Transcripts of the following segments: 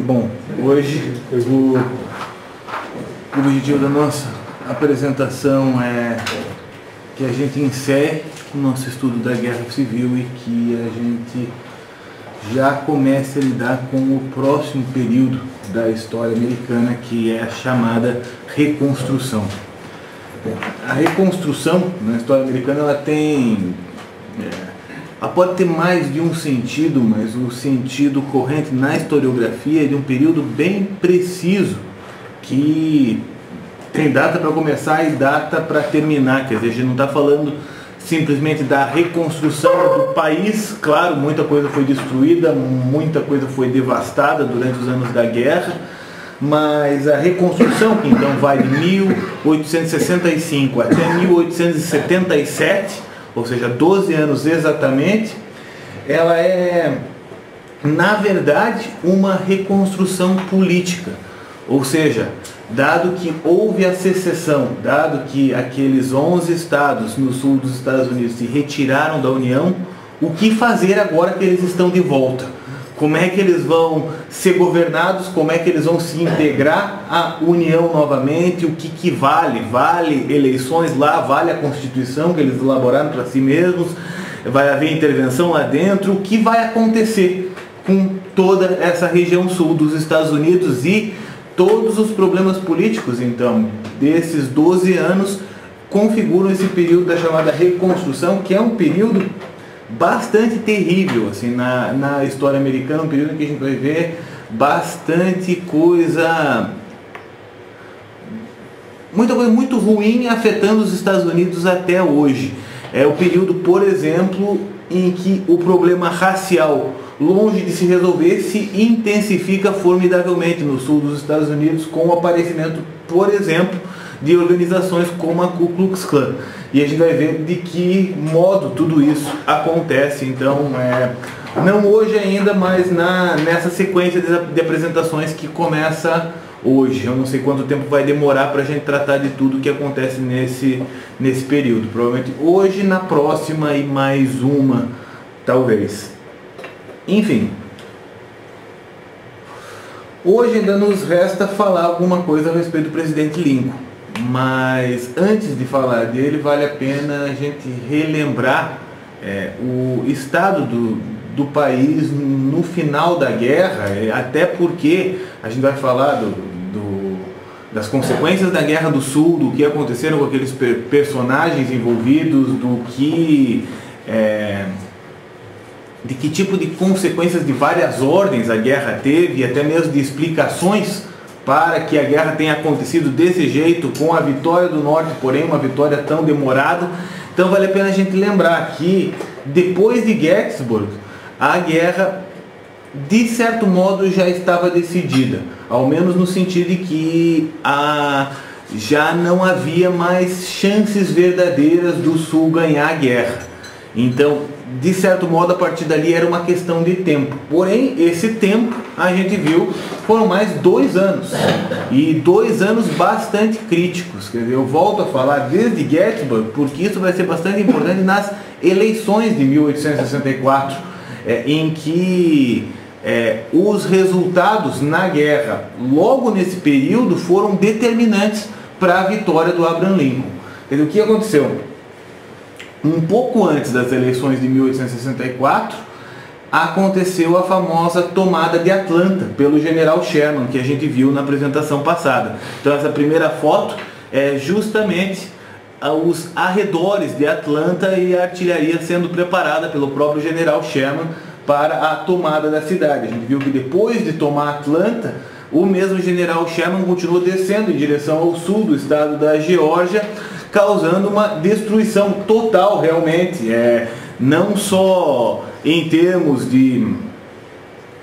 Bom, hoje o, o objetivo da nossa apresentação é que a gente encerre o nosso estudo da guerra civil e que a gente já comece a lidar com o próximo período da história americana, que é a chamada reconstrução. A reconstrução na história americana ela tem é, ela pode ter mais de um sentido, mas o sentido corrente na historiografia é de um período bem preciso, que tem data para começar e data para terminar. Quer dizer, a gente não está falando simplesmente da reconstrução do país. Claro, muita coisa foi destruída, muita coisa foi devastada durante os anos da guerra, mas a reconstrução, que então vai de 1865 até 1877, ou seja, 12 anos exatamente, ela é, na verdade, uma reconstrução política. Ou seja, dado que houve a secessão, dado que aqueles 11 estados no sul dos Estados Unidos se retiraram da União, o que fazer agora que eles estão de volta? Como é que eles vão ser governados? Como é que eles vão se integrar à União novamente? O que, que vale? Vale eleições lá? Vale a Constituição que eles elaboraram para si mesmos? Vai haver intervenção lá dentro? O que vai acontecer com toda essa região sul dos Estados Unidos e todos os problemas políticos, então, desses 12 anos configuram esse período da chamada reconstrução, que é um período bastante terrível assim, na, na história americana, um período em que a gente vai ver bastante coisa. Muita coisa muito ruim afetando os Estados Unidos até hoje. É o período, por exemplo, em que o problema racial, longe de se resolver, se intensifica formidavelmente no sul dos Estados Unidos com o aparecimento, por exemplo, de organizações como a Ku Klux Klan. E a gente vai ver de que modo tudo isso acontece. Então, é, não hoje ainda, mas na, nessa sequência de, de apresentações que começa hoje. Eu não sei quanto tempo vai demorar para a gente tratar de tudo que acontece nesse, nesse período. Provavelmente hoje, na próxima e mais uma, talvez. Enfim. Hoje ainda nos resta falar alguma coisa a respeito do presidente Lincoln. Mas antes de falar dele, vale a pena a gente relembrar é, o estado do, do país no final da guerra, é, até porque a gente vai falar do, do, das consequências da Guerra do Sul, do que aconteceram com aqueles per personagens envolvidos, do que. É, de que tipo de consequências de várias ordens a guerra teve, até mesmo de explicações para que a guerra tenha acontecido desse jeito, com a vitória do norte, porém uma vitória tão demorada. Então vale a pena a gente lembrar que depois de Gettysburg, a guerra de certo modo já estava decidida, ao menos no sentido de que a, já não havia mais chances verdadeiras do Sul ganhar a guerra. Então de certo modo, a partir dali era uma questão de tempo. Porém, esse tempo, a gente viu, foram mais dois anos. E dois anos bastante críticos. Quer dizer, eu volto a falar desde Gettysburg, porque isso vai ser bastante importante nas eleições de 1864, é, em que é, os resultados na guerra, logo nesse período, foram determinantes para a vitória do Abraham Lincoln. Quer dizer, o que aconteceu? Um pouco antes das eleições de 1864, aconteceu a famosa tomada de Atlanta pelo general Sherman, que a gente viu na apresentação passada. Então essa primeira foto é justamente os arredores de Atlanta e a artilharia sendo preparada pelo próprio general Sherman para a tomada da cidade. A gente viu que depois de tomar Atlanta, o mesmo general Sherman continuou descendo em direção ao sul do estado da Geórgia, causando uma destruição total realmente, é, não só em termos de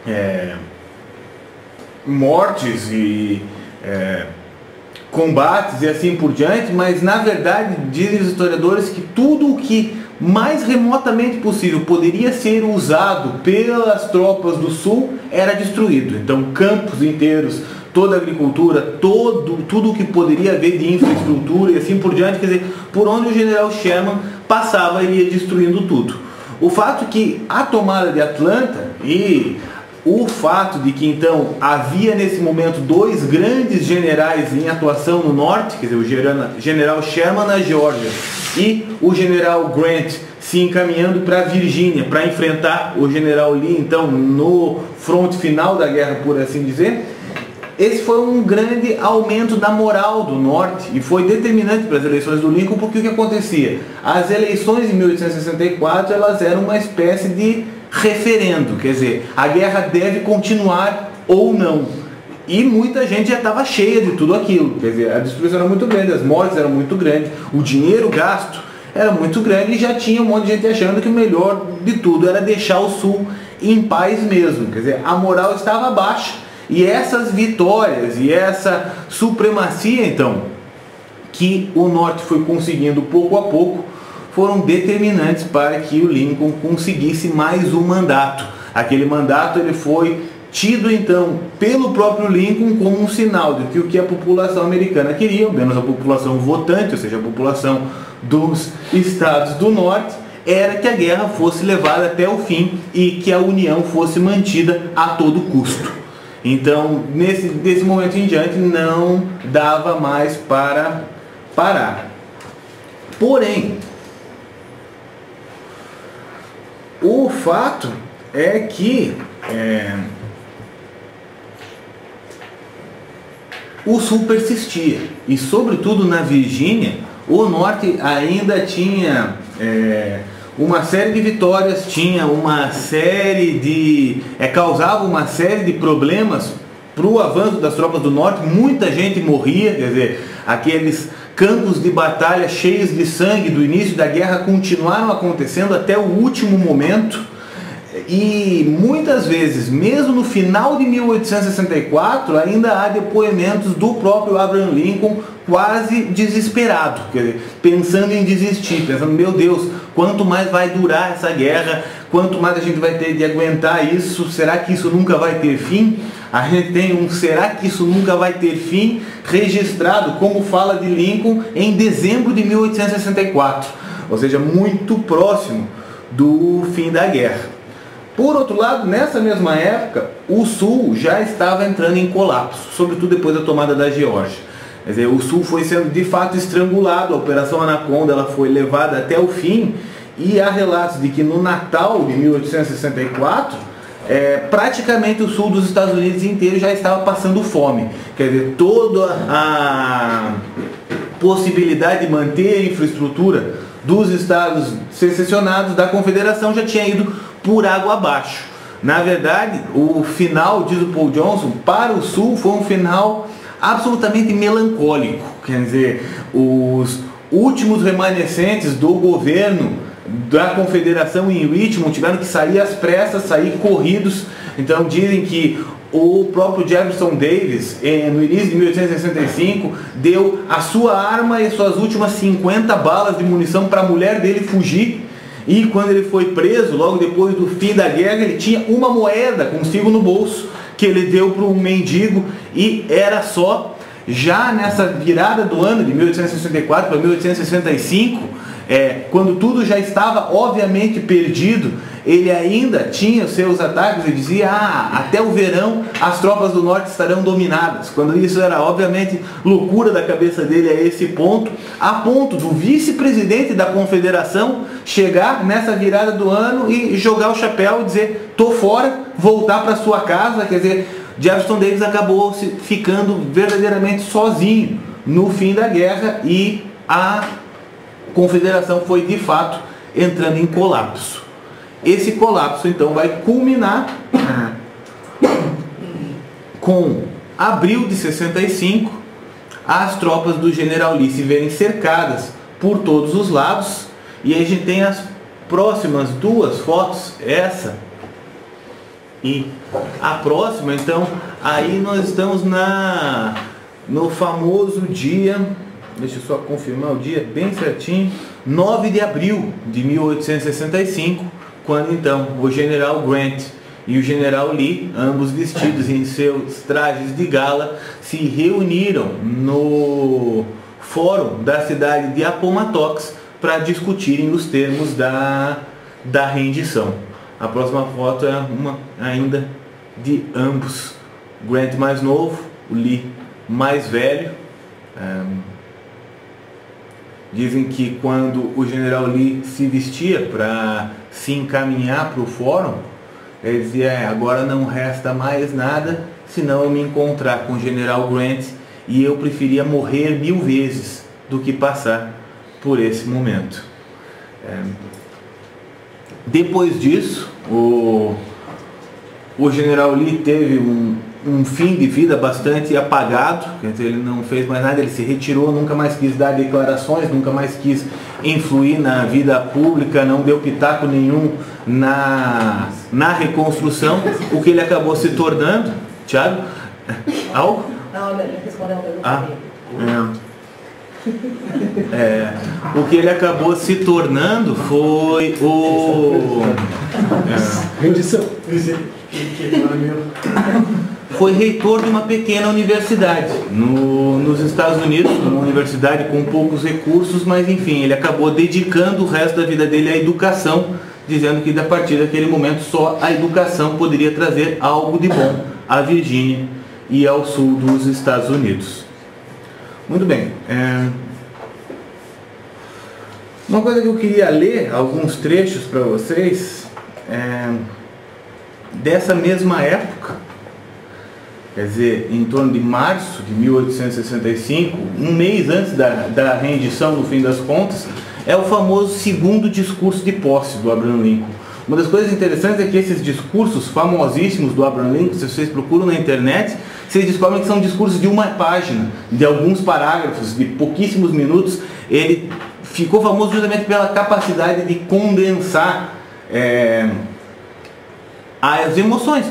é, mortes e é, combates e assim por diante, mas na verdade dizem os historiadores que tudo o que mais remotamente possível poderia ser usado pelas tropas do sul era destruído. Então campos inteiros, toda a agricultura, todo, tudo o que poderia haver de infraestrutura e assim por diante, quer dizer, por onde o general Sherman passava ele ia destruindo tudo. o fato que a tomada de Atlanta e o fato de que então havia nesse momento dois grandes generais em atuação no norte, quer dizer, o general Sherman na Geórgia e o general Grant se encaminhando para a Virgínia para enfrentar o general Lee, então no fronte final da guerra, por assim dizer. Esse foi um grande aumento da moral do norte e foi determinante para as eleições do Lincoln, porque o que acontecia? As eleições de 1864 elas eram uma espécie de referendo, quer dizer, a guerra deve continuar ou não. E muita gente já estava cheia de tudo aquilo, quer dizer, a destruição era muito grande, as mortes eram muito grandes, o dinheiro gasto era muito grande e já tinha um monte de gente achando que o melhor de tudo era deixar o Sul em paz mesmo, quer dizer, a moral estava baixa e essas vitórias e essa supremacia então que o Norte foi conseguindo pouco a pouco foram determinantes para que o Lincoln conseguisse mais um mandato. Aquele mandato ele foi tido então pelo próprio Lincoln como um sinal de que o que a população americana queria, menos a população votante, ou seja, a população dos estados do norte, era que a guerra fosse levada até o fim e que a união fosse mantida a todo custo. Então, nesse desse momento em diante, não dava mais para parar. Porém, O fato é que é, o sul persistia e, sobretudo na Virgínia, o norte ainda tinha é, uma série de vitórias, tinha uma série de. É, causava uma série de problemas para o avanço das tropas do norte, muita gente morria, quer dizer, aqueles campos de batalha cheios de sangue do início da guerra continuaram acontecendo até o último momento. E muitas vezes, mesmo no final de 1864, ainda há depoimentos do próprio Abraham Lincoln quase desesperado, dizer, pensando em desistir, pensando, meu Deus, quanto mais vai durar essa guerra, quanto mais a gente vai ter de aguentar isso, será que isso nunca vai ter fim? A gente tem um será que isso nunca vai ter fim registrado, como fala de Lincoln, em dezembro de 1864, ou seja, muito próximo do fim da guerra. Por outro lado, nessa mesma época, o Sul já estava entrando em colapso, sobretudo depois da tomada da Geórgia. Quer dizer, o Sul foi sendo de fato estrangulado, a Operação Anaconda ela foi levada até o fim, e há relatos de que no Natal de 1864 é, praticamente o sul dos Estados Unidos inteiro já estava passando fome. Quer dizer, toda a possibilidade de manter a infraestrutura dos estados secessionados da confederação já tinha ido por água abaixo. Na verdade, o final, diz o Paul Johnson, para o sul foi um final absolutamente melancólico. Quer dizer, os últimos remanescentes do governo da confederação em Richmond tiveram que sair às pressas, sair corridos. Então dizem que o próprio Jefferson Davis, eh, no início de 1865, deu a sua arma e suas últimas 50 balas de munição para a mulher dele fugir. E quando ele foi preso, logo depois do fim da guerra, ele tinha uma moeda consigo no bolso que ele deu para um mendigo e era só. Já nessa virada do ano de 1864 para 1865, é, quando tudo já estava obviamente perdido, ele ainda tinha os seus ataques e dizia: ah, até o verão as tropas do norte estarão dominadas. Quando isso era obviamente loucura da cabeça dele a esse ponto, a ponto do vice-presidente da confederação chegar nessa virada do ano e jogar o chapéu e dizer: tô fora, voltar para sua casa. Quer dizer, Jefferson Davis acabou ficando verdadeiramente sozinho no fim da guerra e a confederação foi de fato entrando em colapso. Esse colapso então vai culminar com abril de 65, as tropas do general Lee se verem cercadas por todos os lados, e a gente tem as próximas duas fotos, essa e a próxima, então aí nós estamos na no famoso dia deixa eu só confirmar o dia bem certinho, 9 de abril de 1865, quando então o general Grant e o general Lee, ambos vestidos em seus trajes de gala, se reuniram no fórum da cidade de Appomattox para discutirem os termos da da rendição. A próxima foto é uma ainda de ambos. Grant mais novo, o Lee mais velho. Um, dizem que quando o general Lee se vestia para se encaminhar para o fórum, ele dizia, é, agora não resta mais nada senão eu me encontrar com o general Grant e eu preferia morrer mil vezes do que passar por esse momento. É... Depois disso, o, o general Lee teve um, um fim de vida bastante apagado, quer dizer, ele não fez mais nada, ele se retirou, nunca mais quis dar declarações, nunca mais quis influir na vida pública, não deu pitaco nenhum na, na reconstrução, o que ele acabou se tornando. Tiago? Algo? Não, ele respondeu uma pergunta. Ah, é. É, o que ele acabou se tornando foi o. É, Rendição foi reitor de uma pequena universidade no, nos Estados Unidos, uma universidade com poucos recursos, mas enfim, ele acabou dedicando o resto da vida dele à educação, dizendo que a partir daquele momento só a educação poderia trazer algo de bom à Virgínia e ao sul dos Estados Unidos. Muito bem. É... Uma coisa que eu queria ler, alguns trechos para vocês, é... dessa mesma época, quer dizer, em torno de março de 1865, um mês antes da, da rendição, no fim das contas, é o famoso segundo discurso de posse do Abraham Lincoln. Uma das coisas interessantes é que esses discursos famosíssimos do Abraham Lincoln, se vocês procuram na internet, vocês descobrem que são discursos de uma página, de alguns parágrafos, de pouquíssimos minutos. Ele ficou famoso justamente pela capacidade de condensar é, as emoções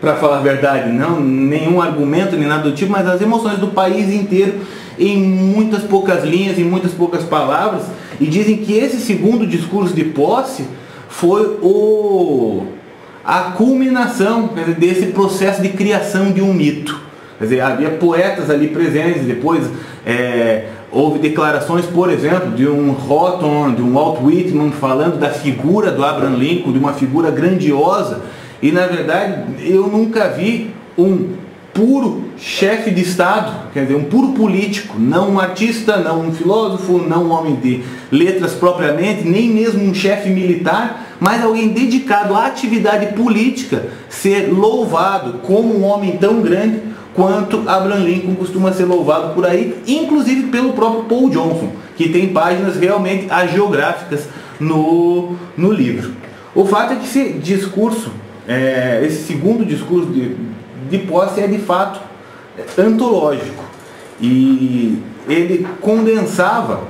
para falar a verdade, não nenhum argumento nem nada do tipo, mas as emoções do país inteiro em muitas poucas linhas, em muitas poucas palavras, e dizem que esse segundo discurso de posse foi o a culminação dizer, desse processo de criação de um mito. Quer dizer, havia poetas ali presentes, depois é, houve declarações, por exemplo, de um Houghton, de um Walt Whitman falando da figura do Abraham Lincoln, de uma figura grandiosa e na verdade eu nunca vi um puro chefe de Estado, quer dizer, um puro político, não um artista, não um filósofo, não um homem de letras propriamente, nem mesmo um chefe militar, mas alguém dedicado à atividade política, ser louvado como um homem tão grande quanto Abraham Lincoln costuma ser louvado por aí, inclusive pelo próprio Paul Johnson, que tem páginas realmente agiográficas no, no livro. O fato é que esse discurso é, esse segundo discurso de, de posse é de fato antológico. E ele condensava,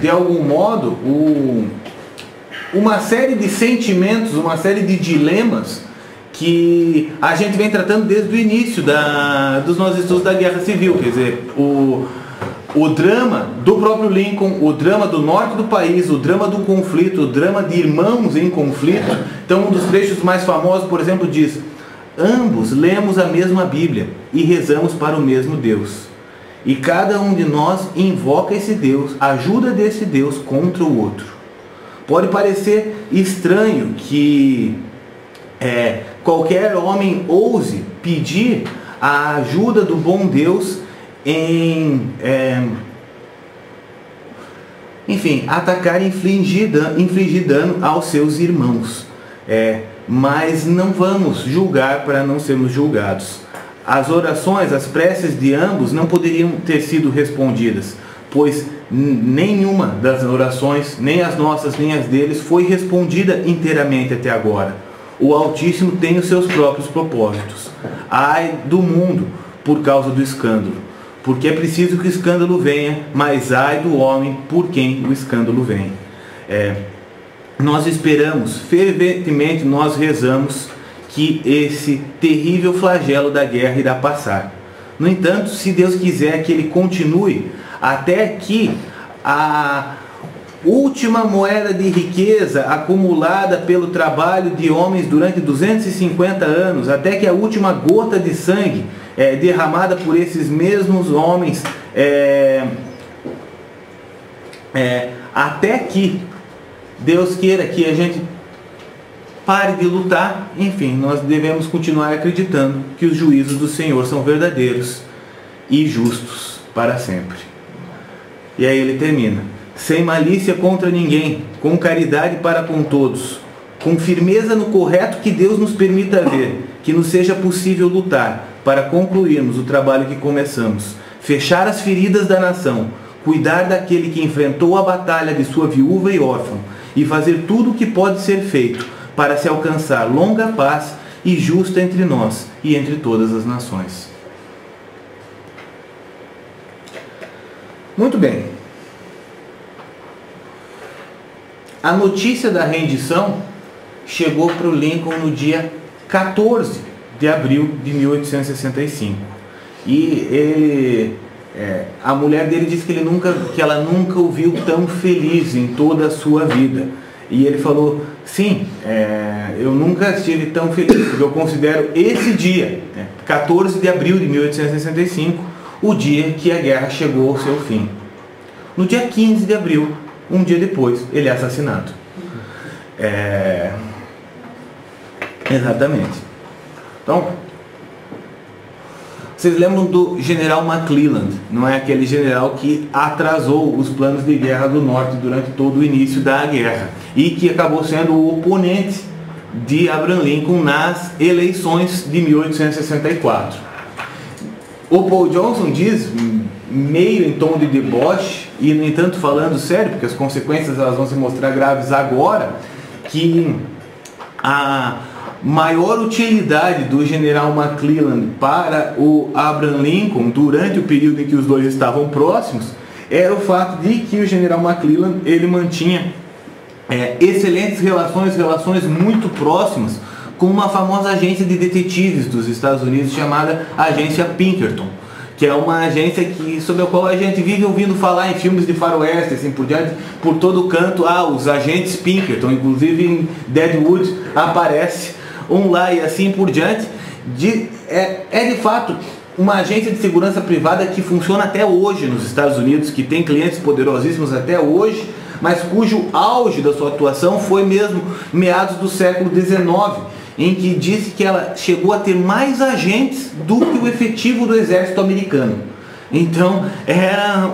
de algum modo, o, uma série de sentimentos, uma série de dilemas que a gente vem tratando desde o início da, dos nossos estudos da Guerra Civil. Quer dizer, o, o drama do próprio Lincoln, o drama do norte do país, o drama do conflito, o drama de irmãos em conflito. Então, um dos trechos mais famosos, por exemplo, diz: Ambos lemos a mesma Bíblia e rezamos para o mesmo Deus. E cada um de nós invoca esse Deus, ajuda desse Deus contra o outro. Pode parecer estranho que é, qualquer homem ouse pedir a ajuda do bom Deus em é, enfim, atacar e infligir, infligir dano aos seus irmãos. É, mas não vamos julgar para não sermos julgados. As orações, as preces de ambos não poderiam ter sido respondidas, pois nenhuma das orações, nem as nossas, nem as deles, foi respondida inteiramente até agora. O Altíssimo tem os seus próprios propósitos. Ai do mundo por causa do escândalo porque é preciso que o escândalo venha, mas ai do homem por quem o escândalo vem. É, nós esperamos, ferventemente nós rezamos que esse terrível flagelo da guerra irá passar. No entanto, se Deus quiser que ele continue até que a última moeda de riqueza acumulada pelo trabalho de homens durante 250 anos, até que a última gota de sangue é, derramada por esses mesmos homens, é, é, até que Deus queira que a gente pare de lutar, enfim, nós devemos continuar acreditando que os juízos do Senhor são verdadeiros e justos para sempre. E aí ele termina: sem malícia contra ninguém, com caridade para com todos, com firmeza no correto que Deus nos permita ver, que nos seja possível lutar para concluirmos o trabalho que começamos, fechar as feridas da nação, cuidar daquele que enfrentou a batalha de sua viúva e órfão e fazer tudo o que pode ser feito para se alcançar longa paz e justa entre nós e entre todas as nações. Muito bem. A notícia da rendição chegou para o Lincoln no dia 14 de abril de 1865. E ele, é, a mulher dele disse que, ele nunca, que ela nunca o viu tão feliz em toda a sua vida. E ele falou: sim, é, eu nunca estive tão feliz, porque eu considero esse dia, né, 14 de abril de 1865, o dia que a guerra chegou ao seu fim. No dia 15 de abril, um dia depois, ele é assassinado. É... Exatamente. Então, vocês lembram do general McClellan, não é aquele general que atrasou os planos de guerra do norte durante todo o início da guerra e que acabou sendo o oponente de Abraham Lincoln nas eleições de 1864. O Paul Johnson diz, meio em tom de deboche, e no entanto falando sério, porque as consequências elas vão se mostrar graves agora, que a maior utilidade do general McClellan para o Abraham Lincoln durante o período em que os dois estavam próximos era o fato de que o general McClellan ele mantinha é, excelentes relações, relações muito próximas com uma famosa agência de detetives dos Estados Unidos chamada Agência Pinkerton, que é uma agência que, sobre a qual a gente vive ouvindo falar em filmes de faroeste, assim por diante, por todo canto, ah, os agentes Pinkerton, inclusive em Deadwood aparece lá e assim por diante, de, é, é de fato uma agência de segurança privada que funciona até hoje nos Estados Unidos, que tem clientes poderosíssimos até hoje, mas cujo auge da sua atuação foi mesmo meados do século XIX, em que disse que ela chegou a ter mais agentes do que o efetivo do exército americano. Então era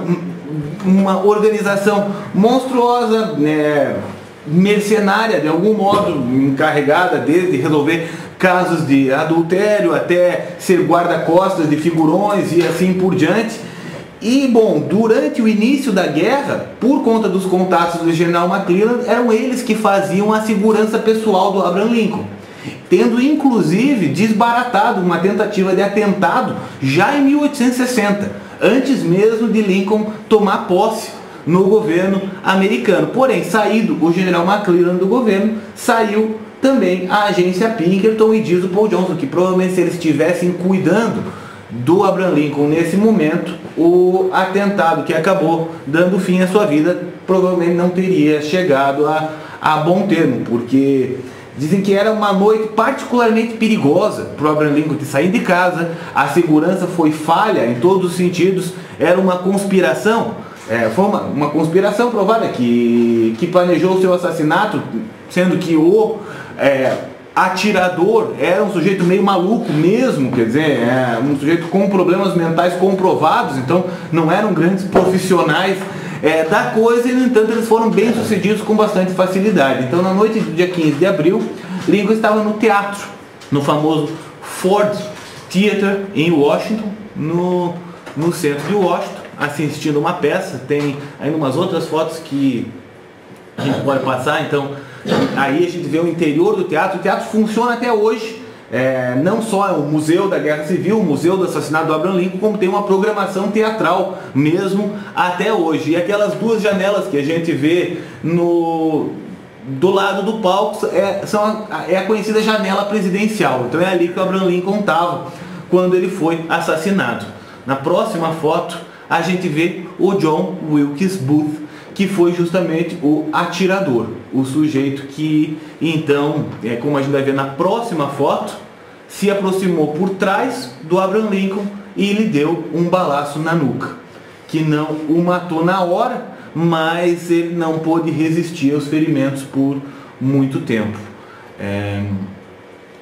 uma organização monstruosa, né, mercenária de algum modo, encarregada desde resolver casos de adultério até ser guarda-costas de figurões e assim por diante. E bom, durante o início da guerra, por conta dos contatos do general McClellan, eram eles que faziam a segurança pessoal do Abraham Lincoln, tendo inclusive desbaratado uma tentativa de atentado já em 1860, antes mesmo de Lincoln tomar posse no governo americano. Porém, saído o general McClellan do governo, saiu também a agência Pinkerton e diz o Paul Johnson que provavelmente se eles estivessem cuidando do Abraham Lincoln nesse momento, o atentado que acabou dando fim à sua vida provavelmente não teria chegado a, a bom termo, porque dizem que era uma noite particularmente perigosa para o Abraham Lincoln de sair de casa, a segurança foi falha em todos os sentidos, era uma conspiração é, foi uma, uma conspiração provada que, que planejou o seu assassinato, sendo que o é, atirador era um sujeito meio maluco mesmo, quer dizer, é, um sujeito com problemas mentais comprovados, então não eram grandes profissionais é, da coisa e, no entanto, eles foram bem sucedidos com bastante facilidade. Então, na noite do dia 15 de abril, Lincoln estava no teatro, no famoso Ford Theater em Washington, no, no centro de Washington assistindo uma peça, tem ainda umas outras fotos que a gente pode passar, então aí a gente vê o interior do teatro, o teatro funciona até hoje, é, não só é o Museu da Guerra Civil, o Museu do Assassinato do Abraham Lincoln, como tem uma programação teatral mesmo até hoje. E aquelas duas janelas que a gente vê no do lado do palco é, são a, é a conhecida janela presidencial. Então é ali que o Abraham Lincoln estava quando ele foi assassinado. Na próxima foto a gente vê o John Wilkes Booth, que foi justamente o atirador, o sujeito que então, é, como a gente vai ver na próxima foto, se aproximou por trás do Abraham Lincoln e lhe deu um balaço na nuca, que não o matou na hora, mas ele não pôde resistir aos ferimentos por muito tempo. É,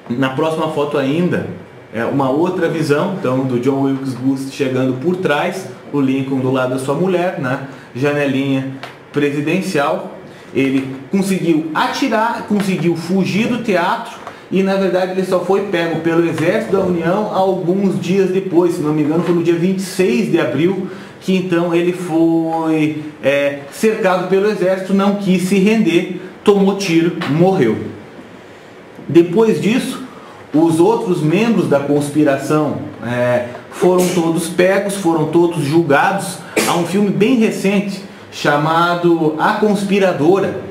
na próxima foto ainda, é uma outra visão então do John Wilkes Booth chegando por trás, o Lincoln do lado da sua mulher, na janelinha presidencial. Ele conseguiu atirar, conseguiu fugir do teatro e na verdade ele só foi pego pelo Exército da União alguns dias depois, se não me engano foi no dia 26 de abril, que então ele foi é, cercado pelo Exército, não quis se render, tomou tiro, morreu. Depois disso, os outros membros da conspiração é, foram todos pegos, foram todos julgados. Há um filme bem recente chamado A Conspiradora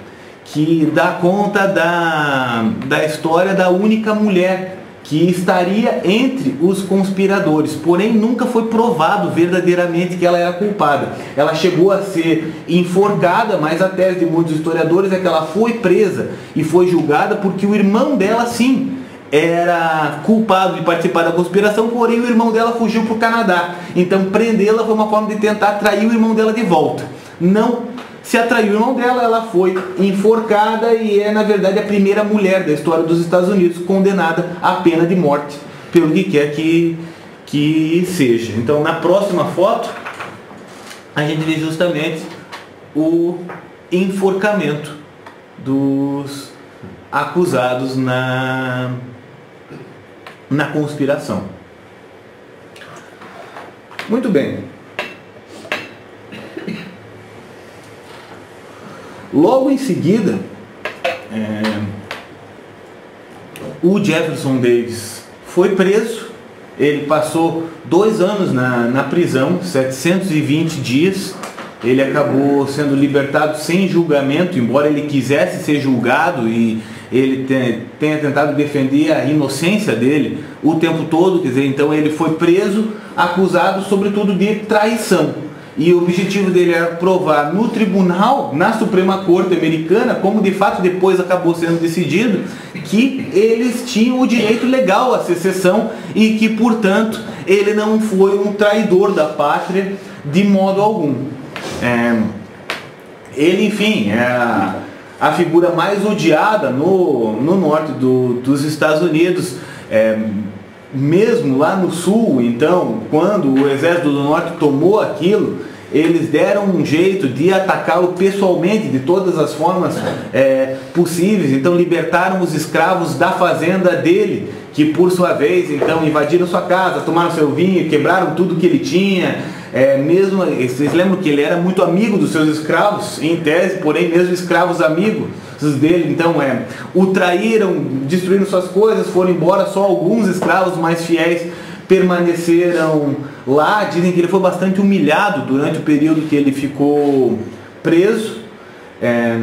que dá conta da, da história da única mulher que estaria entre os conspiradores, porém nunca foi provado verdadeiramente que ela era culpada. Ela chegou a ser enforcada, mas a tese de muitos historiadores é que ela foi presa e foi julgada porque o irmão dela sim era culpado de participar da conspiração, porém o irmão dela fugiu para o Canadá. Então prendê-la foi uma forma de tentar atrair o irmão dela de volta. Não se atraiu o irmão dela, ela foi enforcada e é, na verdade, a primeira mulher da história dos Estados Unidos condenada à pena de morte, pelo que quer que, que seja. Então, na próxima foto, a gente vê justamente o enforcamento dos acusados na, na conspiração. Muito bem. Logo em seguida, é, o Jefferson Davis foi preso. Ele passou dois anos na, na prisão, 720 dias. Ele acabou sendo libertado sem julgamento, embora ele quisesse ser julgado e ele tenha tentado defender a inocência dele o tempo todo. Quer dizer, então ele foi preso, acusado sobretudo de traição. E o objetivo dele era provar no tribunal, na Suprema Corte Americana, como de fato depois acabou sendo decidido, que eles tinham o direito legal à secessão e que, portanto, ele não foi um traidor da pátria de modo algum. É, ele, enfim, é a, figura mais odiada no, no norte do, dos Estados Unidos. É, mesmo lá no sul, então, quando o exército do norte tomou aquilo, eles deram um jeito de atacá-lo pessoalmente, de todas as formas é, possíveis. Então libertaram os escravos da fazenda dele, que por sua vez então invadiram sua casa, tomaram seu vinho, quebraram tudo que ele tinha. É, mesmo vocês lembram que ele era muito amigo dos seus escravos, em tese, porém mesmo escravos amigos dele, então é, o traíram, destruíram suas coisas, foram embora, só alguns escravos mais fiéis permaneceram lá. Dizem que ele foi bastante humilhado durante o período que ele ficou preso. É,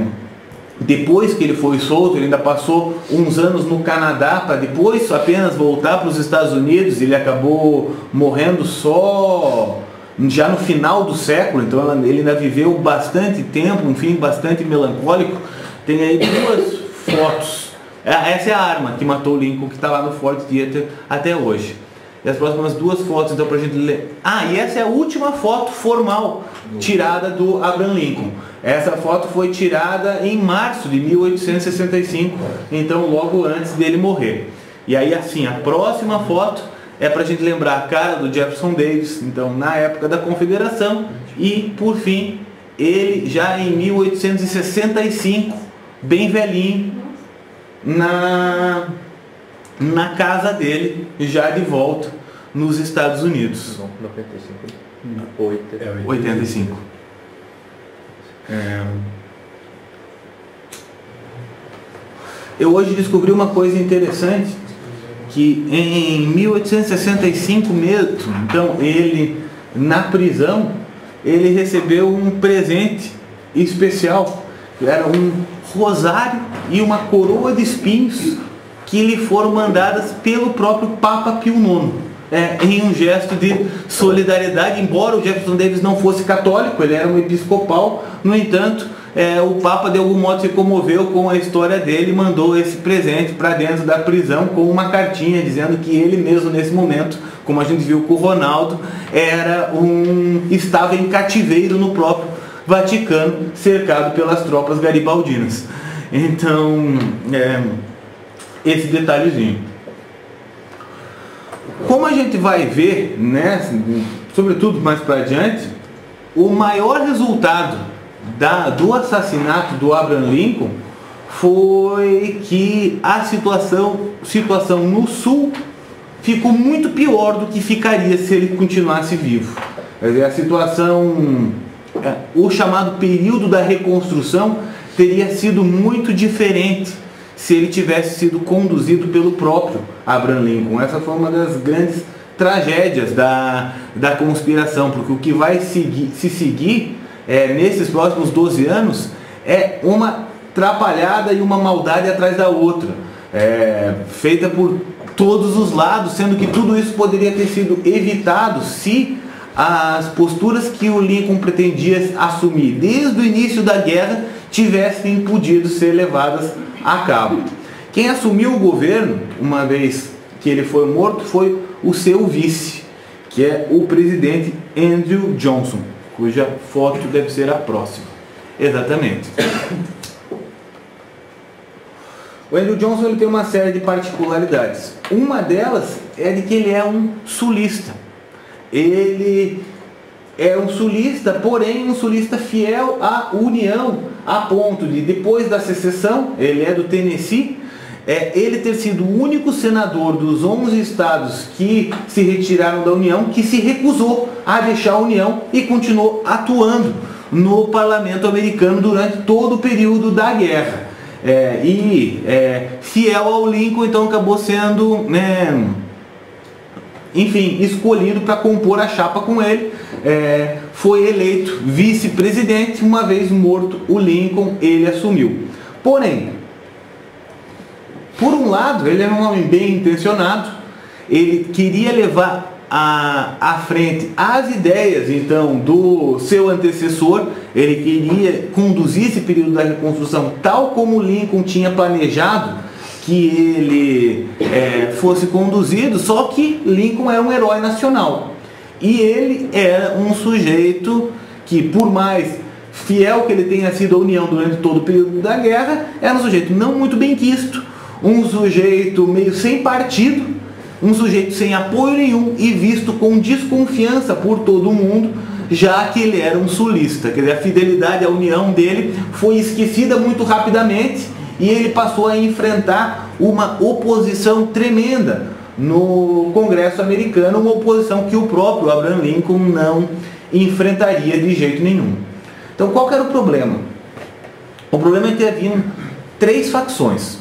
depois que ele foi solto, ele ainda passou uns anos no Canadá para depois apenas voltar para os Estados Unidos. Ele acabou morrendo só já no final do século, então ele ainda viveu bastante tempo, um fim bastante melancólico. Tem aí duas fotos. É, essa é a arma que matou Lincoln, que está lá no Fort Theater até hoje. E as próximas duas fotos, então, para a gente ler. Ah, e essa é a última foto formal tirada do Abraham Lincoln. Essa foto foi tirada em março de 1865, então logo antes dele morrer. E aí, assim, a próxima foto é para a gente lembrar a cara do Jefferson Davis, então na época da Confederação, e por fim, ele já em 1865, bem velhinho, na na casa dele, já de volta nos Estados Unidos. 95. 85. É... Eu hoje descobri uma coisa interessante, que em 1865 mesmo, então ele na prisão, ele recebeu um presente especial, que era um rosário e uma coroa de espinhos que lhe foram mandadas pelo próprio Papa Pio IX. É, em um gesto de solidariedade, embora o Jefferson Davis não fosse católico, ele era um episcopal, no entanto, é, o Papa de algum modo se comoveu com a história dele e mandou esse presente para dentro da prisão com uma cartinha dizendo que ele mesmo nesse momento, como a gente viu com o Ronaldo, era um estava em cativeiro no próprio Vaticano cercado pelas tropas garibaldinas. Então, é, esse detalhezinho. Como a gente vai ver, né, sobretudo mais para adiante, o maior resultado da, do assassinato do Abraham Lincoln foi que a situação, situação no sul ficou muito pior do que ficaria se ele continuasse vivo. Dizer, a situação, é, o chamado período da reconstrução teria sido muito diferente se ele tivesse sido conduzido pelo próprio Abraham Lincoln. Essa foi uma das grandes tragédias da, da conspiração, porque o que vai seguir, se seguir é, nesses próximos 12 anos é uma trapalhada e uma maldade atrás da outra, é, feita por todos os lados, sendo que tudo isso poderia ter sido evitado se as posturas que o Lincoln pretendia assumir desde o início da guerra tivessem podido ser levadas a cabo. Quem assumiu o governo, uma vez que ele foi morto, foi o seu vice, que é o presidente Andrew Johnson, cuja foto deve ser a próxima. Exatamente. O Andrew Johnson ele tem uma série de particularidades. Uma delas é de que ele é um sulista. Ele é um sulista, porém um sulista fiel à União, a ponto de depois da secessão, ele é do Tennessee, é, ele ter sido o único senador dos 11 estados que se retiraram da União que se recusou a deixar a União e continuou atuando no parlamento americano durante todo o período da guerra. É, e é, fiel ao Lincoln, então acabou sendo, né, enfim, escolhido para compor a chapa com ele é, foi eleito vice-presidente, uma vez morto o Lincoln, ele assumiu. Porém, por um lado, ele era um homem bem intencionado, ele queria levar à, à frente as ideias então do seu antecessor, ele queria conduzir esse período da reconstrução tal como Lincoln tinha planejado que ele é, fosse conduzido, só que Lincoln era um herói nacional. E ele era um sujeito que, por mais fiel que ele tenha sido à União durante todo o período da guerra, era um sujeito não muito bem quisto, um sujeito meio sem partido, um sujeito sem apoio nenhum e visto com desconfiança por todo mundo, já que ele era um sulista. Quer dizer, a fidelidade à União dele foi esquecida muito rapidamente e ele passou a enfrentar uma oposição tremenda no Congresso americano, uma oposição que o próprio Abraham Lincoln não enfrentaria de jeito nenhum. Então qual era o problema? O problema é que haviam três facções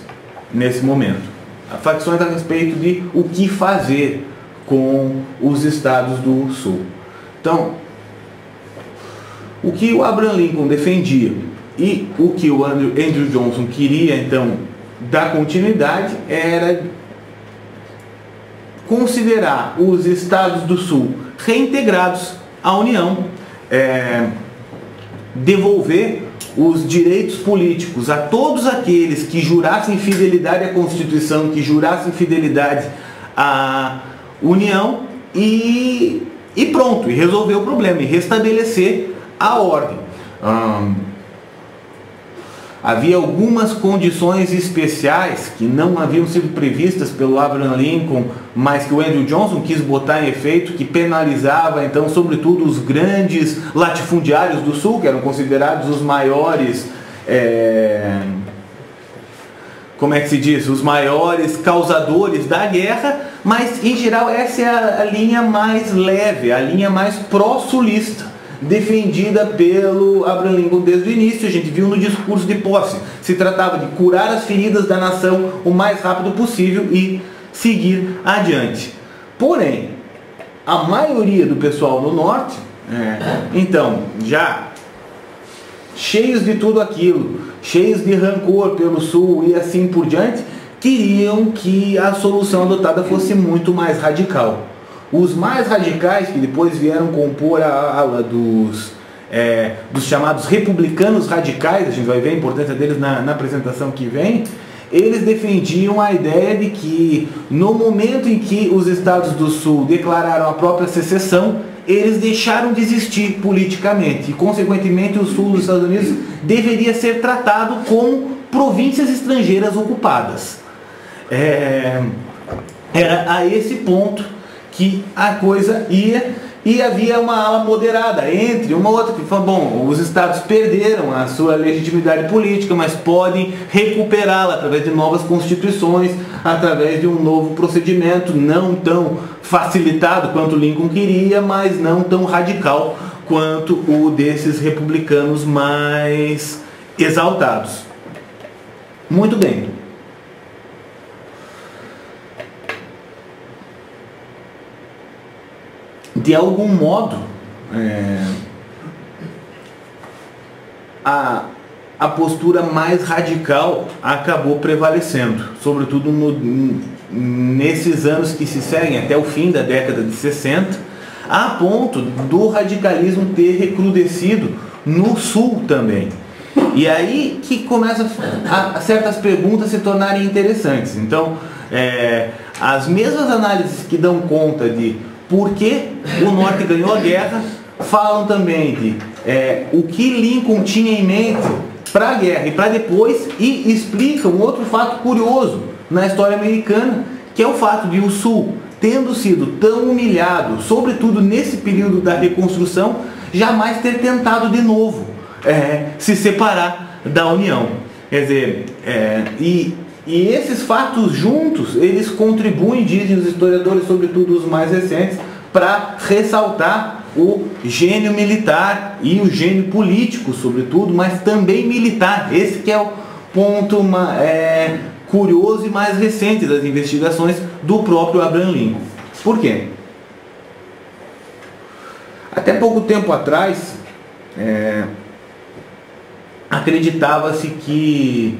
nesse momento. Facções a respeito de o que fazer com os estados do sul. Então, o que o Abraham Lincoln defendia e o que o Andrew, Andrew Johnson queria então dar continuidade era considerar os estados do Sul reintegrados à União, é, devolver os direitos políticos a todos aqueles que jurassem fidelidade à Constituição, que jurassem fidelidade à União e, e pronto, e resolver o problema, e restabelecer a ordem. Hum, havia algumas condições especiais que não haviam sido previstas pelo Abraham Lincoln, mas que o Andrew Johnson quis botar em efeito, que penalizava então sobretudo os grandes latifundiários do Sul, que eram considerados os maiores, é... como é que se diz, os maiores causadores da guerra, mas em geral essa é a, linha mais leve, a linha mais pró-sulista defendida pelo Abraham Lincoln desde o início, a gente viu no discurso de posse. Se tratava de curar as feridas da nação o mais rápido possível e seguir adiante. Porém, a maioria do pessoal no norte, é, então, já cheios de tudo aquilo, cheios de rancor pelo sul e assim por diante, queriam que a solução adotada fosse muito mais radical. Os mais radicais, que depois vieram compor a ala dos, é, dos chamados republicanos radicais, a gente vai ver a importância deles na, na apresentação que vem, eles defendiam a ideia de que no momento em que os estados do sul declararam a própria secessão, eles deixaram de existir politicamente e, consequentemente, o sul dos Estados Unidos deveria ser tratado como províncias estrangeiras ocupadas. É, era a esse ponto que a coisa ia e havia uma ala moderada entre uma outra que falou, bom, os estados perderam a sua legitimidade política, mas podem recuperá-la através de novas constituições, através de um novo procedimento não tão facilitado quanto Lincoln queria, mas não tão radical quanto o desses republicanos mais exaltados. Muito bem. De algum modo, é, a, a postura mais radical acabou prevalecendo, sobretudo no, nesses anos que se seguem, até o fim da década de 60, a ponto do radicalismo ter recrudescido no sul também. E aí que começa a, a certas perguntas se tornarem interessantes. Então, é, as mesmas análises que dão conta de por que o Norte ganhou a guerra, falam também de é, o que Lincoln tinha em mente para a guerra e para depois, e explicam outro fato curioso na história americana, que é o fato de o Sul, tendo sido tão humilhado, sobretudo nesse período da reconstrução, jamais ter tentado de novo é, se separar da União. Quer dizer, é, e e esses fatos juntos, eles contribuem, dizem os historiadores, sobretudo os mais recentes, para ressaltar o gênio militar e o gênio político, sobretudo, mas também militar. Esse que é o ponto é, curioso e mais recente das investigações do próprio Abraham Lincoln. Por quê? Até pouco tempo atrás, é, acreditava-se que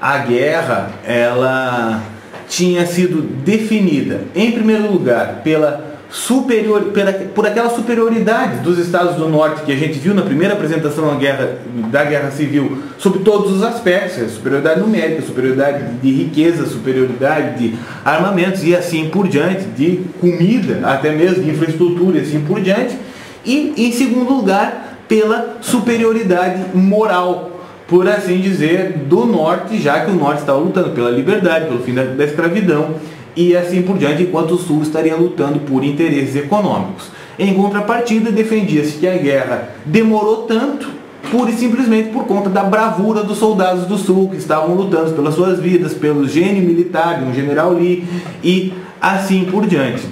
a guerra ela tinha sido definida, em primeiro lugar, pela superior, pela, por aquela superioridade dos Estados do Norte que a gente viu na primeira apresentação da guerra, da guerra civil, sobre todos os aspectos, superioridade numérica, superioridade de riqueza, superioridade de armamentos e assim por diante, de comida, até mesmo de infraestrutura e assim por diante, e em segundo lugar, pela superioridade moral por assim dizer, do norte, já que o norte estava lutando pela liberdade, pelo fim da, da escravidão e assim por diante, enquanto o sul estaria lutando por interesses econômicos. Em contrapartida, defendia-se que a guerra demorou tanto, pura e simplesmente por conta da bravura dos soldados do sul que estavam lutando pelas suas vidas, pelo gênio militar de um general Lee e assim por diante.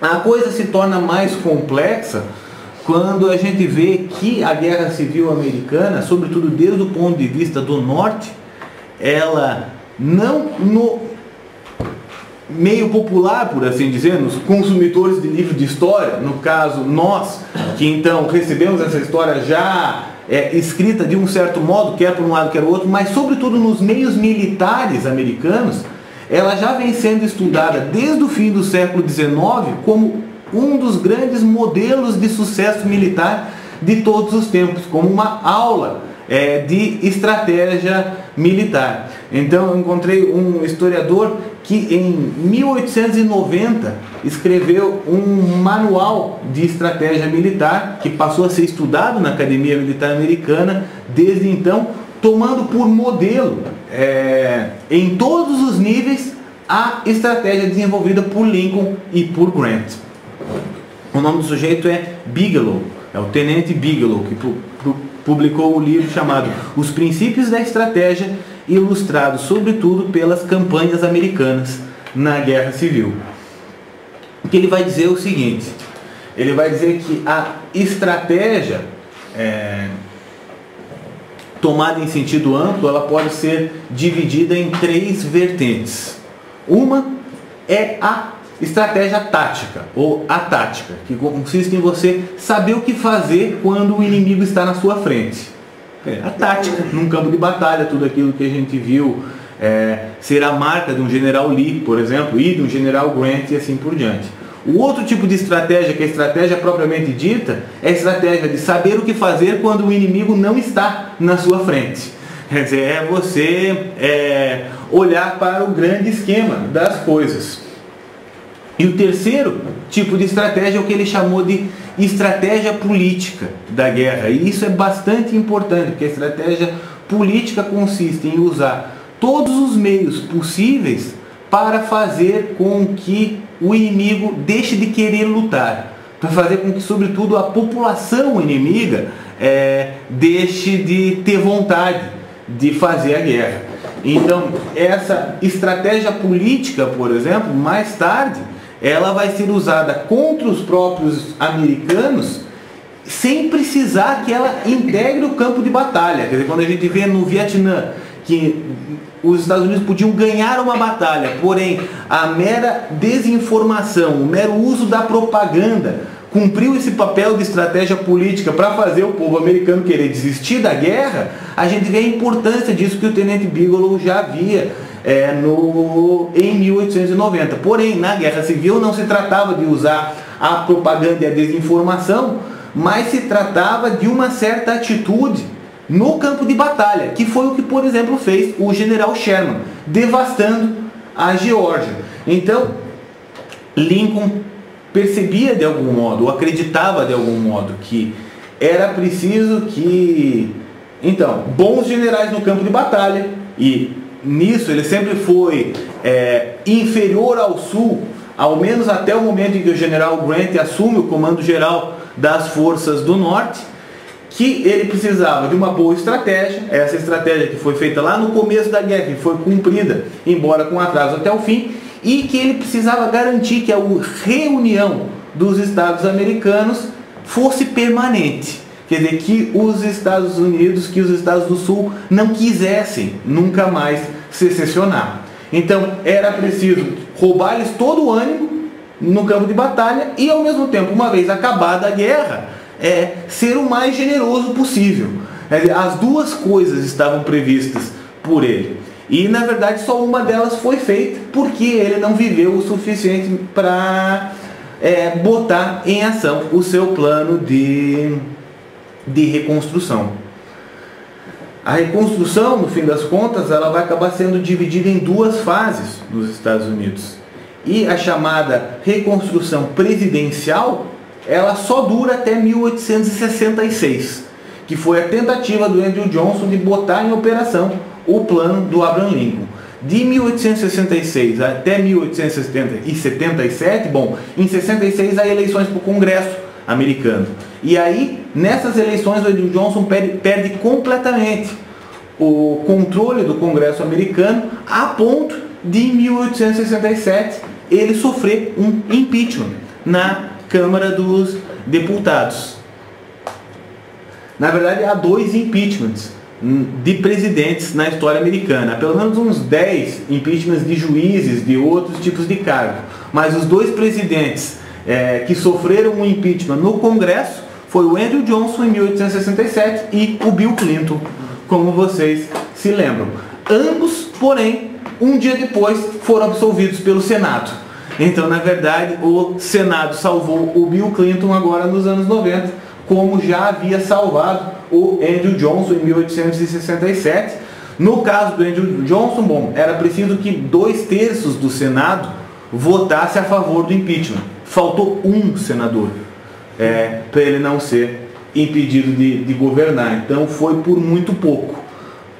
A coisa se torna mais complexa quando a gente vê que a guerra civil americana, sobretudo desde o ponto de vista do norte, ela não no meio popular, por assim dizer, nos consumidores de livro de história, no caso nós, que então recebemos essa história já é, escrita de um certo modo, quer por um lado, quer por outro, mas sobretudo nos meios militares americanos, ela já vem sendo estudada desde o fim do século XIX como um dos grandes modelos de sucesso militar de todos os tempos, como uma aula é, de estratégia militar. Então eu encontrei um historiador que em 1890 escreveu um manual de estratégia militar que passou a ser estudado na Academia Militar Americana desde então, tomando por modelo é, em todos os níveis a estratégia desenvolvida por Lincoln e por Grant. O nome do sujeito é Bigelow, é o Tenente Bigelow, que pu publicou o um livro chamado Os Princípios da Estratégia, ilustrado sobretudo pelas campanhas americanas na Guerra Civil. O que ele vai dizer o seguinte: ele vai dizer que a estratégia é, tomada em sentido amplo, ela pode ser dividida em três vertentes. Uma é a Estratégia tática ou a tática, que consiste em você saber o que fazer quando o inimigo está na sua frente. É, a tática, num campo de batalha, tudo aquilo que a gente viu é, ser a marca de um general Lee, por exemplo, e de um general Grant e assim por diante. O outro tipo de estratégia, que é a estratégia propriamente dita, é a estratégia de saber o que fazer quando o inimigo não está na sua frente. Quer dizer, é você é, olhar para o grande esquema das coisas. E o terceiro tipo de estratégia é o que ele chamou de estratégia política da guerra. E isso é bastante importante, porque a estratégia política consiste em usar todos os meios possíveis para fazer com que o inimigo deixe de querer lutar, para fazer com que, sobretudo, a população inimiga é, deixe de ter vontade de fazer a guerra. Então, essa estratégia política, por exemplo, mais tarde, ela vai ser usada contra os próprios americanos sem precisar que ela integre o campo de batalha. Quer dizer, quando a gente vê no Vietnã que os Estados Unidos podiam ganhar uma batalha, porém a mera desinformação, o mero uso da propaganda cumpriu esse papel de estratégia política para fazer o povo americano querer desistir da guerra, a gente vê a importância disso que o Tenente Bigelow já havia é, no, em 1890. Porém, na Guerra Civil não se tratava de usar a propaganda e a desinformação, mas se tratava de uma certa atitude no campo de batalha, que foi o que, por exemplo, fez o general Sherman, devastando a Geórgia. Então, Lincoln percebia de algum modo, ou acreditava de algum modo, que era preciso que, então, bons generais no campo de batalha, e nisso ele sempre foi é, inferior ao Sul, ao menos até o momento em que o general Grant assume o comando geral das forças do Norte, que ele precisava de uma boa estratégia, essa estratégia que foi feita lá no começo da guerra, e foi cumprida, embora com atraso até o fim, e que ele precisava garantir que a reunião dos Estados americanos fosse permanente. Quer dizer, que os Estados Unidos, que os Estados do Sul não quisessem nunca mais secessionar. Então era preciso roubar-lhes todo o ânimo no campo de batalha e ao mesmo tempo, uma vez acabada a guerra, é, ser o mais generoso possível. As duas coisas estavam previstas por ele. E na verdade só uma delas foi feita porque ele não viveu o suficiente para é, botar em ação o seu plano de, de reconstrução. A reconstrução, no fim das contas, ela vai acabar sendo dividida em duas fases nos Estados Unidos. E a chamada reconstrução presidencial, ela só dura até 1866, que foi a tentativa do Andrew Johnson de botar em operação o plano do Abraham Lincoln. De 1866 até 1877, bom, em 66 há eleições para o Congresso americano. E aí, nessas eleições, o Andrew Johnson perde, perde completamente o controle do Congresso americano a ponto de, em 1867, ele sofrer um impeachment na Câmara dos Deputados. Na verdade, há dois impeachments de presidentes na história americana. Pelo menos uns 10 impeachments de juízes, de outros tipos de cargo. Mas os dois presidentes é, que sofreram um impeachment no Congresso foi o Andrew Johnson em 1867 e o Bill Clinton, como vocês se lembram. Ambos, porém, um dia depois foram absolvidos pelo Senado. Então, na verdade, o Senado salvou o Bill Clinton agora nos anos 90, como já havia salvado o Andrew Johnson em 1867. No caso do Andrew Johnson, bom, era preciso que dois terços do Senado votasse a favor do impeachment. Faltou um senador é, para ele não ser impedido de, de, governar. Então foi por muito pouco.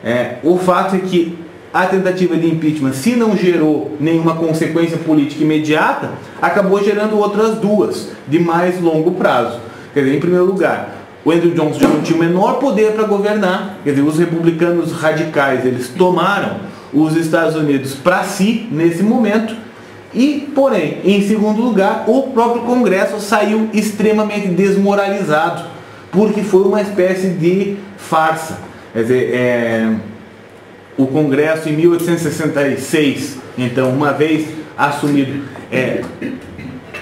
É, o fato é que a tentativa de impeachment, se não gerou nenhuma consequência política imediata, acabou gerando outras duas, de mais longo prazo. Quer dizer, em primeiro lugar, o Andrew Johnson já não tinha o menor poder para governar. Quer dizer, os republicanos radicais eles tomaram os Estados Unidos para si nesse momento. E, porém, em segundo lugar, o próprio Congresso saiu extremamente desmoralizado, porque foi uma espécie de farsa. Quer dizer, é, o Congresso em 1866, então, uma vez assumido, é,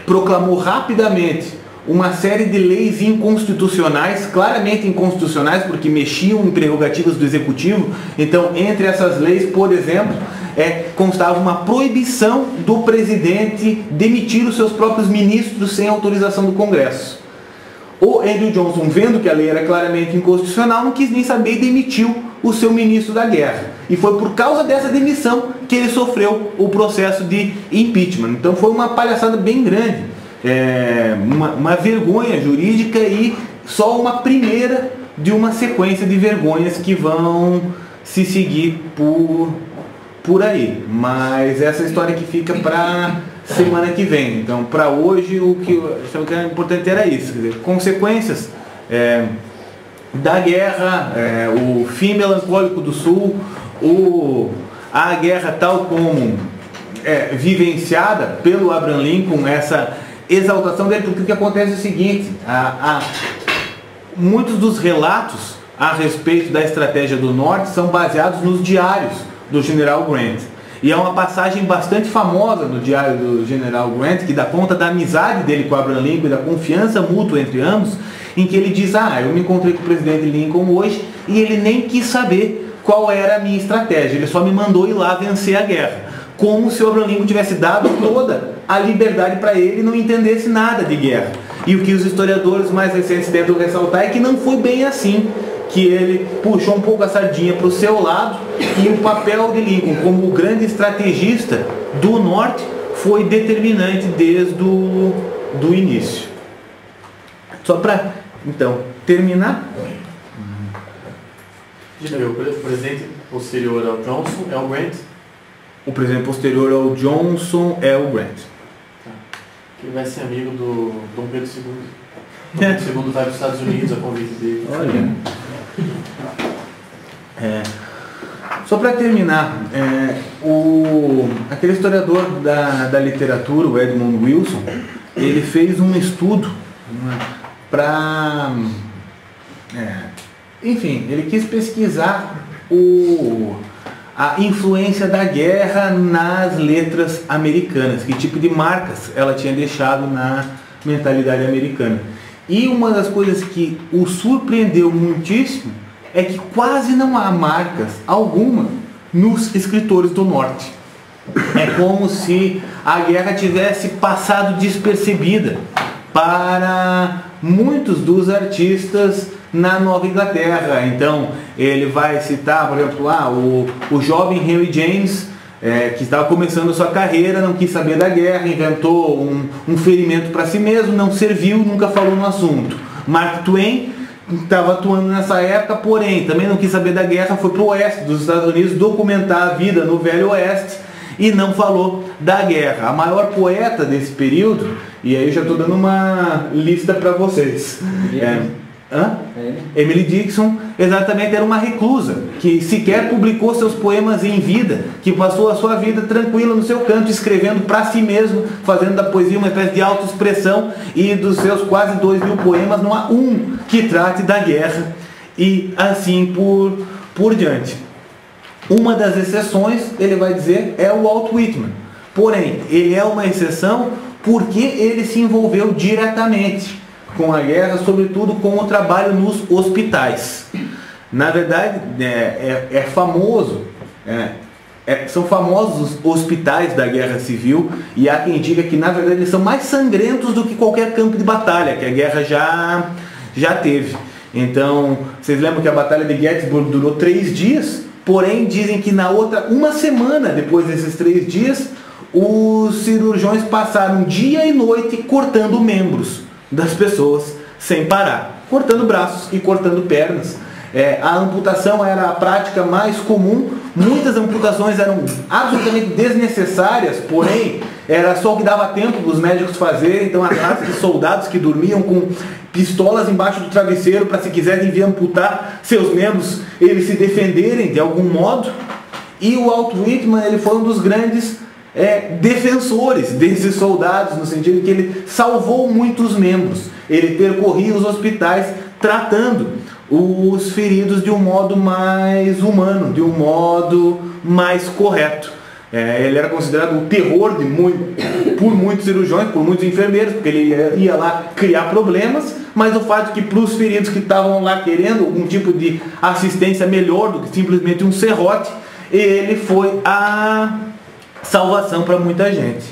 proclamou rapidamente uma série de leis inconstitucionais, claramente inconstitucionais, porque mexiam em prerrogativas do executivo. Então, entre essas leis, por exemplo, é, constava uma proibição do presidente demitir os seus próprios ministros sem autorização do Congresso. O Andrew Johnson, vendo que a lei era claramente inconstitucional, não quis nem saber e demitiu o seu ministro da guerra. E foi por causa dessa demissão que ele sofreu o processo de impeachment. Então foi uma palhaçada bem grande, é, uma, uma vergonha jurídica e só uma primeira de uma sequência de vergonhas que vão se seguir por, por aí. Mas essa história que fica para semana que vem. Então, para hoje, o que, o que importante era isso. Dizer, consequências é, da guerra, é, o fim melancólico do Sul, o, a guerra tal como é, vivenciada pelo Abraham Lincoln, essa exaltação dele, porque o que acontece é o seguinte, a, a, muitos dos relatos a respeito da estratégia do Norte são baseados nos diários do general Grant. E é uma passagem bastante famosa no diário do general Grant, que dá conta da amizade dele com Abraham Lincoln e da confiança mútua entre ambos, em que ele diz, ah, eu me encontrei com o presidente Lincoln hoje e ele nem quis saber qual era a minha estratégia, ele só me mandou ir lá vencer a guerra. Como se o Abraham Lincoln tivesse dado toda a liberdade para ele e não entendesse nada de guerra. E o que os historiadores mais recentes tentam ressaltar é que não foi bem assim que ele puxou um pouco a sardinha para o seu lado e o papel de Lincoln como o grande estrategista do norte foi determinante desde o do início. Só para, então, terminar. O presidente posterior ao Johnson é o Grant? O presidente posterior ao Johnson é o Grant. Tá. Que vai ser amigo do Dom Pedro II. Dom Pedro II vai para os Estados Unidos a convite dele. Olha. É, só para terminar, é, o, aquele historiador da, da literatura, o Edmund Wilson, ele fez um estudo né, para. É, enfim, ele quis pesquisar o, a influência da guerra nas letras americanas, que tipo de marcas ela tinha deixado na mentalidade americana. E uma das coisas que o surpreendeu muitíssimo é que quase não há marcas alguma nos escritores do norte. É como se a guerra tivesse passado despercebida para muitos dos artistas na Nova Inglaterra. Então, ele vai citar, por exemplo, ah, o, o jovem Henry James, é, que estava começando sua carreira, não quis saber da guerra, inventou um, um ferimento para si mesmo, não serviu, nunca falou no assunto. Mark Twain estava atuando nessa época, porém também não quis saber da guerra, foi para o oeste dos Estados Unidos documentar a vida no Velho Oeste e não falou da guerra. A maior poeta desse período, e aí eu já estou dando uma lista para vocês. É, Hã? É. Emily Dixon, exatamente, era uma reclusa, que sequer publicou seus poemas em vida, que passou a sua vida tranquila no seu canto, escrevendo para si mesmo, fazendo da poesia uma espécie de autoexpressão, e dos seus quase dois mil poemas, não há um que trate da guerra, e assim por, por diante. Uma das exceções, ele vai dizer, é o Walt Whitman. Porém, ele é uma exceção porque ele se envolveu diretamente com a guerra, sobretudo com o trabalho nos hospitais. Na verdade, é, é, é famoso, é, é, são famosos os hospitais da guerra civil e há quem diga que na verdade eles são mais sangrentos do que qualquer campo de batalha que a guerra já, já teve. Então, vocês lembram que a batalha de Gettysburg durou três dias? Porém, dizem que na outra, uma semana depois desses três dias, os cirurgiões passaram dia e noite cortando membros das pessoas sem parar, cortando braços e cortando pernas. É, a amputação era a prática mais comum, muitas amputações eram absolutamente desnecessárias, porém era só o que dava tempo dos médicos fazerem, então a classe de soldados que dormiam com pistolas embaixo do travesseiro para se quiserem vir amputar seus membros, eles se defenderem de algum modo. E o Walt Whitman ele foi um dos grandes é, defensores desses soldados, no sentido que ele salvou muitos membros. Ele percorria os hospitais tratando os feridos de um modo mais humano, de um modo mais correto. É, ele era considerado o terror de muito, por muitos cirurgiões, por muitos enfermeiros, porque ele ia lá criar problemas, mas o fato é que para os feridos que estavam lá querendo algum tipo de assistência melhor do que simplesmente um serrote, ele foi a salvação para muita gente.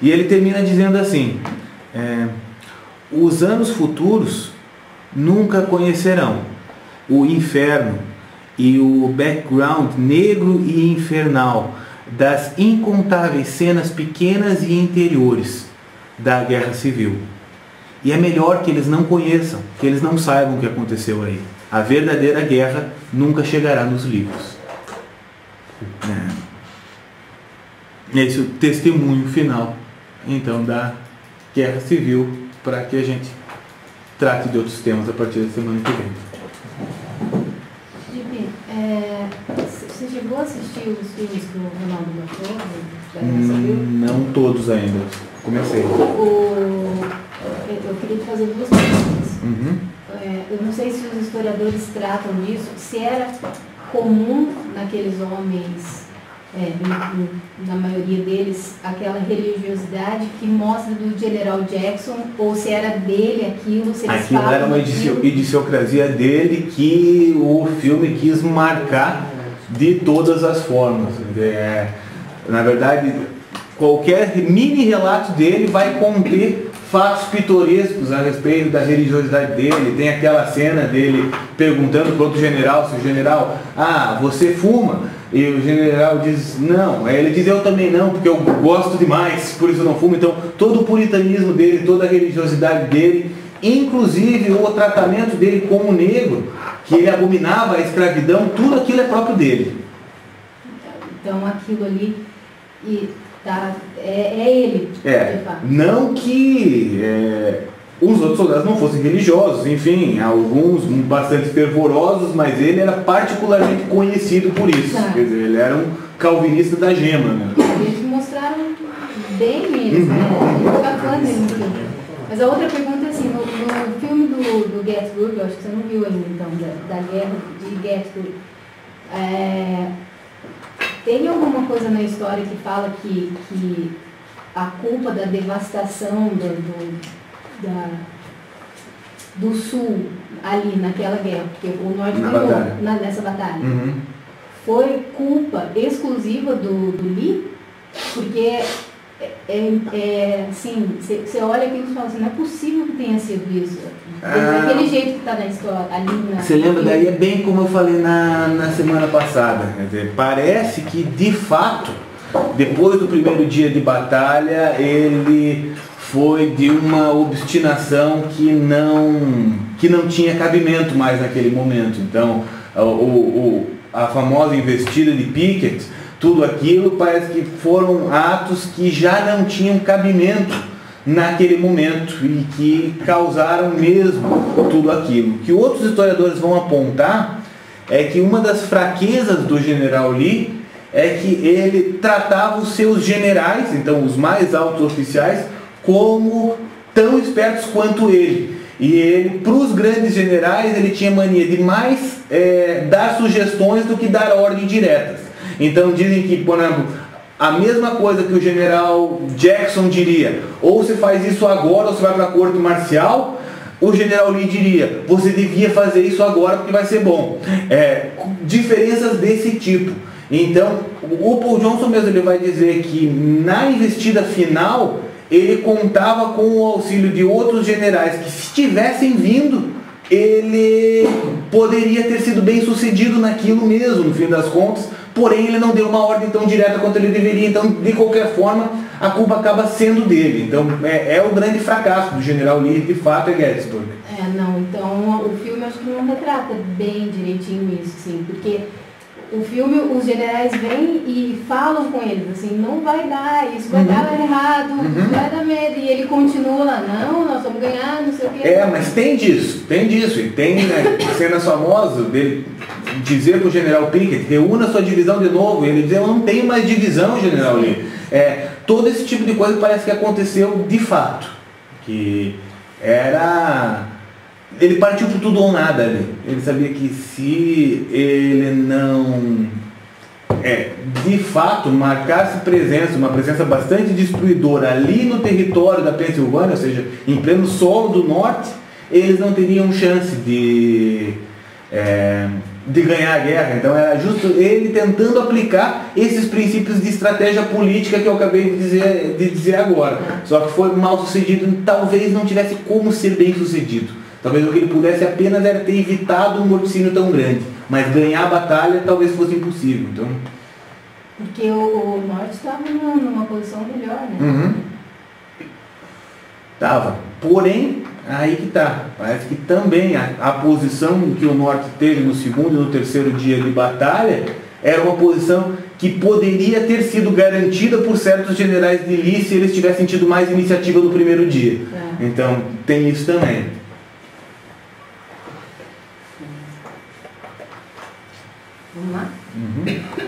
E ele termina dizendo assim: é, os anos futuros nunca conhecerão o inferno e o background negro e infernal das incontáveis cenas pequenas e interiores da guerra civil. E é melhor que eles não conheçam, que eles não saibam o que aconteceu aí. A verdadeira guerra nunca chegará nos livros. É. Esse é testemunho final, então, da guerra civil, para que a gente trate de outros temas a partir da semana que vem. Gibi, é, você chegou a assistir os filmes do Ronaldo Civil? Hum, Não todos ainda. Comecei. O, eu queria te fazer duas perguntas. Uhum. É, eu não sei se os historiadores tratam disso, se era comum naqueles homens, é, na maioria deles, aquela religiosidade que mostra do General Jackson, ou se era dele aquilo, se eles Aquilo era uma idiosincrasia dele que o filme quis marcar de todas as formas. É, na verdade, qualquer mini relato dele vai conter fatos pitorescos a respeito da religiosidade dele. Tem aquela cena dele perguntando para outro general se o general, ah, você fuma? E o general diz, não. Aí ele diz, eu também não, porque eu gosto demais, por isso eu não fumo. Então, todo o puritanismo dele, toda a religiosidade dele, inclusive o tratamento dele como negro, que ele abominava a escravidão, tudo aquilo é próprio dele. Então aquilo ali e tá, é, é ele, É, não que é, os outros soldados não fossem religiosos, enfim, alguns bastante fervorosos, mas ele era particularmente conhecido por isso. Tá. Quer dizer, ele era um calvinista da gema. Né? Eles mostraram bem mesmo, né? Uhum. Muito bacana filme. Mas a outra pergunta é assim, no, no filme do, do Gettysburg, eu acho que você não viu ainda então, da, da guerra de Gettysburg, é, tem alguma coisa na história que fala que, que a culpa da devastação do, do, da, do sul ali naquela guerra, porque o norte Na ganhou batalha. na- nessa batalha, Uhum. foi culpa exclusiva do, do Lee? Porque, é, é, é, assim, você olha aquilo e fala assim, não é possível que tenha sido isso. Ah. Daquele jeito que está na história, ali na... Você lembra daí é bem como eu falei na, na semana passada. Dizer, parece que de fato, depois do primeiro dia de batalha, ele foi de uma obstinação que não, que não tinha cabimento mais naquele momento. Então, o, o- a famosa investida de Pickett, tudo aquilo parece que foram atos que já não tinham cabimento naquele momento e que causaram mesmo tudo aquilo. Que outros historiadores vão apontar é que uma das fraquezas do general Lee é que ele tratava os seus generais, então os mais altos oficiais, como tão espertos quanto ele. E ele, para os grandes generais, ele tinha mania de mais eh, dar sugestões do que dar ordens diretas. Então dizem que, por exemplo, a mesma coisa que o general Jackson diria, ou você faz isso agora ou você vai para a corte marcial, o general Lee diria, você devia fazer isso agora porque vai ser bom. É, diferenças desse tipo. Então, o Paul Johnson mesmo ele vai dizer que na investida final ele contava com o auxílio de outros generais que se tivessem vindo, ele poderia ter sido bem sucedido naquilo mesmo, no fim das contas, porém ele não deu uma ordem tão direta quanto ele deveria, então de qualquer forma a culpa acaba sendo dele. Então é, é o grande fracasso do general Lee, de fato, é Gettysburg. É, não, então o filme acho que não retrata bem direitinho isso, assim, porque o filme, os generais vêm e falam com eles, assim, não vai dar, isso vai Uhum. dar errado, isso vai dar medo, e ele continua lá, não, nós vamos ganhar, não sei o quê. É, mas tem disso, tem disso. E tem né, cenas famosas dele dizer para o general Pickett, reúna sua divisão de novo. E ele dizer, eu não tenho mais divisão, general Lee. É, todo esse tipo de coisa parece que aconteceu de fato. Que era. Ele partiu por tudo ou nada ali. Ele sabia que se ele não é, de fato, marcasse presença, uma presença bastante destruidora ali no território da Pensilvânia, ou seja, em pleno solo do norte, eles não teriam chance de, é, de ganhar a guerra. Então era justo ele tentando aplicar esses princípios de estratégia política que eu acabei de dizer, de dizer agora. Só que foi mal sucedido, talvez não tivesse como ser bem sucedido. Talvez o que ele pudesse apenas era ter evitado um morticínio tão grande. Mas ganhar a batalha talvez fosse impossível. Então, Porque o, norte estava numa, numa posição melhor, né? Uhum. Tava. Porém, aí que tá. Parece que também a, a posição que o Norte teve no segundo e no terceiro dia de batalha era uma posição que poderia ter sido garantida por certos generais de Lee se eles tivessem tido mais iniciativa no primeiro dia. É. Então, tem isso também. Vamos lá?